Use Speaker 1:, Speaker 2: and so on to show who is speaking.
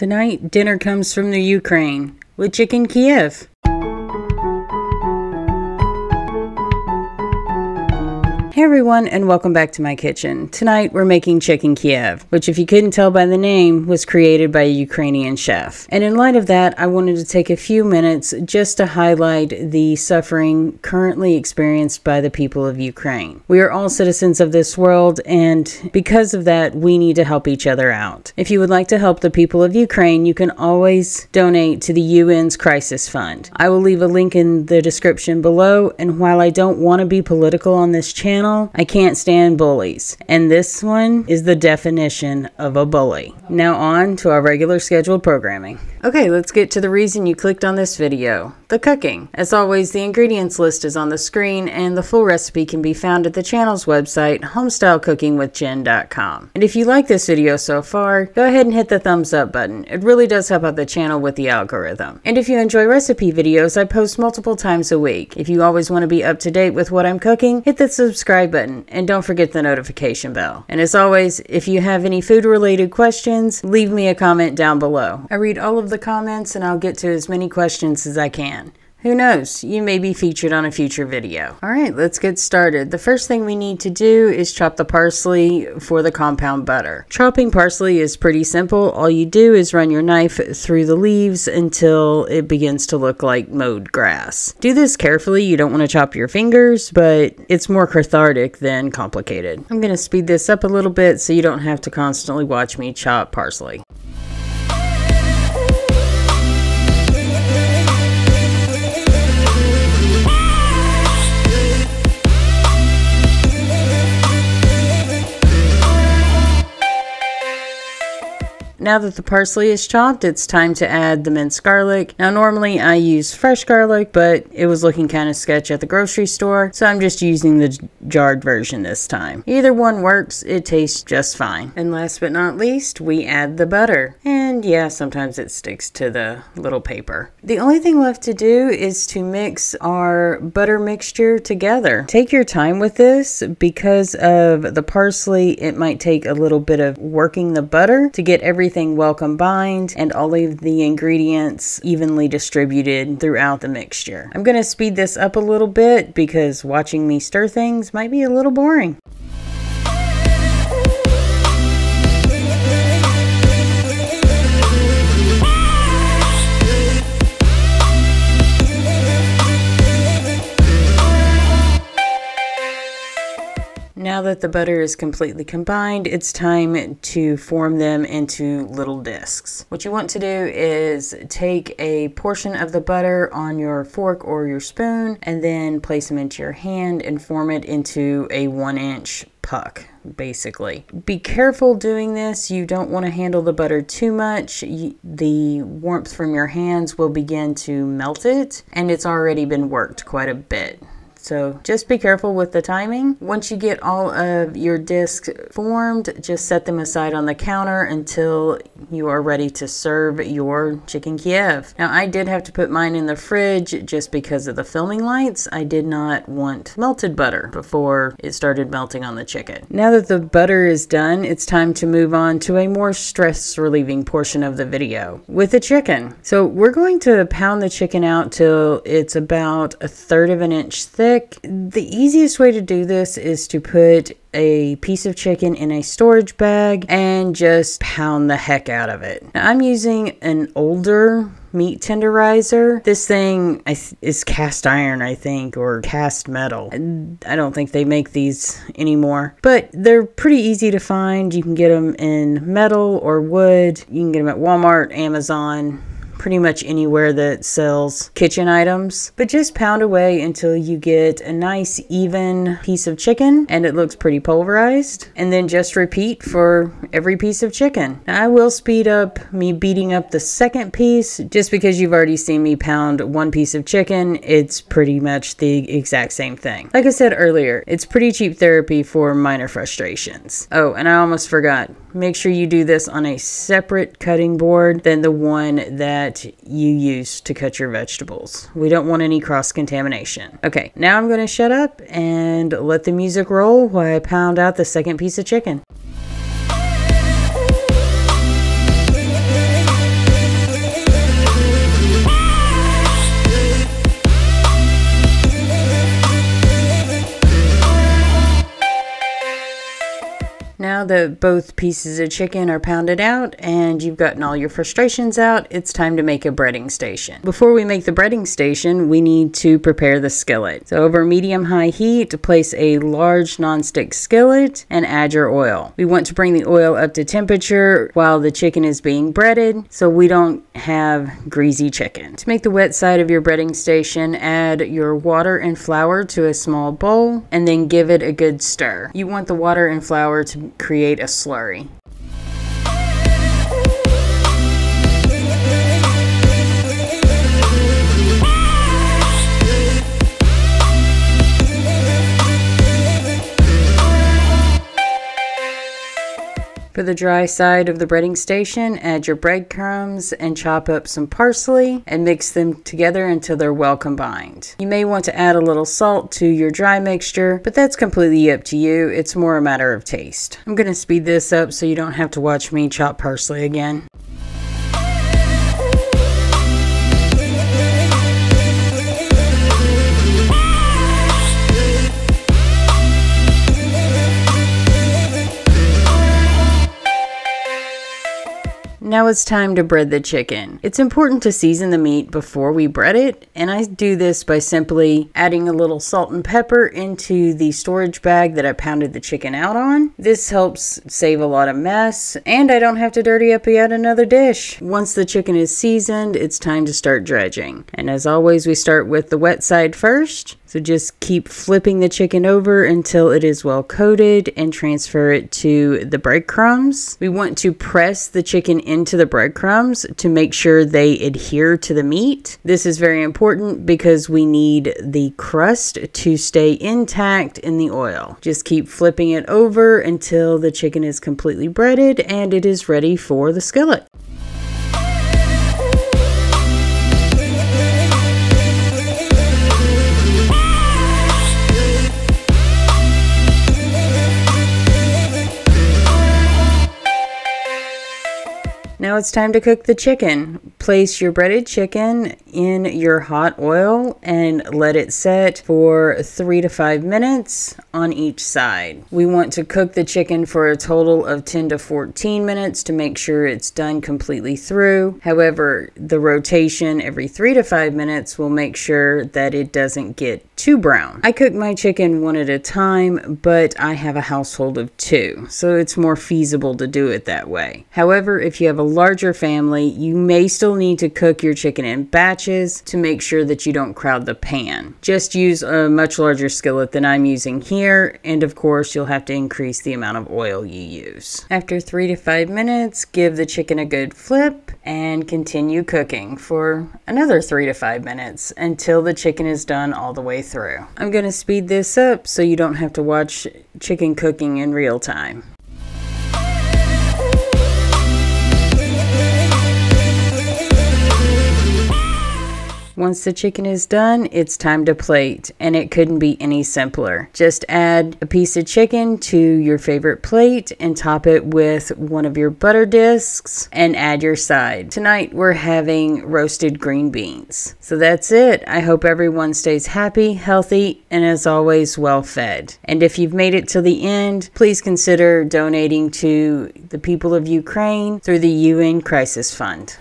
Speaker 1: Tonight, dinner comes from the Ukraine with chicken Kiev. Hey everyone, and welcome back to my kitchen. Tonight we're making chicken Kiev, which, if you couldn't tell by the name, was created by a Ukrainian chef. And in light of that, I wanted to take a few minutes just to highlight the suffering currently experienced by the people of Ukraine. We are all citizens of this world, and because of that, we need to help each other out. If you would like to help the people of Ukraine, you can always donate to the UN's Crisis Fund. I will leave a link in the description below, and while I don't want to be political on this channel, I can't stand bullies. And this one is the definition of a bully. Now on to our regular scheduled programming. Okay, let's get to the reason you clicked on this video, the cooking. As always, the ingredients list is on the screen and the full recipe can be found at the channel's website, homestylecookingwithjenn.com. And if you like this video so far, go ahead and hit the thumbs up button. It really does help out the channel with the algorithm. And if you enjoy recipe videos, I post multiple times a week. If you always want to be up to date with what I'm cooking, hit the subscribe button and don't forget the notification bell. And as always, if you have any food related questions, leave me a comment down below. I read all of the comments and I'll get to as many questions as I can. Who knows, you may be featured on a future video. Alright, let's get started. The first thing we need to do is chop the parsley for the compound butter. Chopping parsley is pretty simple. All you do is run your knife through the leaves until it begins to look like mowed grass. Do this carefully, you don't want to chop your fingers, but it's more cathartic than complicated. I'm going to speed this up a little bit so you don't have to constantly watch me chop parsley. Now that the parsley is chopped, it's time to add the minced garlic. Now normally I use fresh garlic, but it was looking kind of sketch at the grocery store, so I'm just using the jarred version this time. Either one works, it tastes just fine. And last but not least, we add the butter. And yeah, sometimes it sticks to the little paper. The only thing left to do is to mix our butter mixture together. Take your time with this because of the parsley, it might take a little bit of working the butter to get everything everything well combined and all of the ingredients evenly distributed throughout the mixture. I'm going to speed this up a little bit because watching me stir things might be a little boring. Now that the butter is completely combined, it's time to form them into little discs. What you want to do is take a portion of the butter on your fork or your spoon and then place them into your hand and form it into a one inch puck basically. Be careful doing this. You don't want to handle the butter too much. The warmth from your hands will begin to melt it and it's already been worked quite a bit. So just be careful with the timing. Once you get all of your discs formed, just set them aside on the counter until you are ready to serve your chicken Kiev. Now I did have to put mine in the fridge just because of the filming lights. I did not want melted butter before it started melting on the chicken. Now that the butter is done, it's time to move on to a more stress relieving portion of the video with the chicken. So we're going to pound the chicken out till it's about a third of an inch thick The easiest way to do this is to put a piece of chicken in a storage bag and just pound the heck out of it. Now, I'm using an older meat tenderizer. This thing is cast iron, I think, or cast metal. I don't think they make these anymore, but they're pretty easy to find. You can get them in metal or wood. You can get them at Walmart, Amazon, pretty much anywhere that sells kitchen items. But just pound away until you get a nice even piece of chicken and it looks pretty pulverized. And then just repeat for every piece of chicken. Now, I will speed up me beating up the second piece just because you've already seen me pound one piece of chicken. It's pretty much the exact same thing. Like I said earlier, it's pretty cheap therapy for minor frustrations. Oh, and I almost forgot. Make sure you do this on a separate cutting board than the one that you use to cut your vegetables. We don't want any cross contamination. Okay, now I'm going to shut up and let the music roll while I pound out the second piece of chicken. That both pieces of chicken are pounded out and you've gotten all your frustrations out, it's time to make a breading station. Before we make the breading station, we need to prepare the skillet. So over medium high heat, place a large nonstick skillet and add your oil. We want to bring the oil up to temperature while the chicken is being breaded so we don't have greasy chicken. To make the wet side of your breading station, add your water and flour to a small bowl and then give it a good stir. You want the water and flour to create a slurry. For the dry side of the breading station, add your breadcrumbs and chop up some parsley and mix them together until they're well combined. You may want to add a little salt to your dry mixture, but that's completely up to you. It's more a matter of taste. I'm going to speed this up so you don't have to watch me chop parsley again. Now it's time to bread the chicken. It's important to season the meat before we bread it, and I do this by simply adding a little salt and pepper into the storage bag that I pounded the chicken out on. This helps save a lot of mess, and I don't have to dirty up yet another dish. Once the chicken is seasoned, it's time to start dredging. And as always, we start with the wet side first. So just keep flipping the chicken over until it is well coated and transfer it to the breadcrumbs. We want to press the chicken into the breadcrumbs to make sure they adhere to the meat. This is very important because we need the crust to stay intact in the oil. Just keep flipping it over until the chicken is completely breaded and it is ready for the skillet. Now it's time to cook the chicken. Place your breaded chicken in your hot oil and let it set for three to five minutes on each side. We want to cook the chicken for a total of 10 to 14 minutes to make sure it's done completely through. However, the rotation every three to five minutes will make sure that it doesn't get too brown. I cook my chicken one at a time, but I have a household of two, so it's more feasible to do it that way. However, if you have a larger family, you may still need to cook your chicken in batches to make sure that you don't crowd the pan. Just use a much larger skillet than I'm using here, and of course, you'll have to increase the amount of oil you use. After three to five minutes, give the chicken a good flip and continue cooking for another three to five minutes until the chicken is done all the way through. I'm going to speed this up so you don't have to watch chicken cooking in real time. Once the chicken is done, it's time to plate, and it couldn't be any simpler. Just add a piece of chicken to your favorite plate and top it with one of your butter discs and add your side. Tonight we're having roasted green beans. So that's it. I hope everyone stays happy, healthy, and as always, well fed. And if you've made it to the end, please consider donating to the people of Ukraine through the UN Crisis Fund.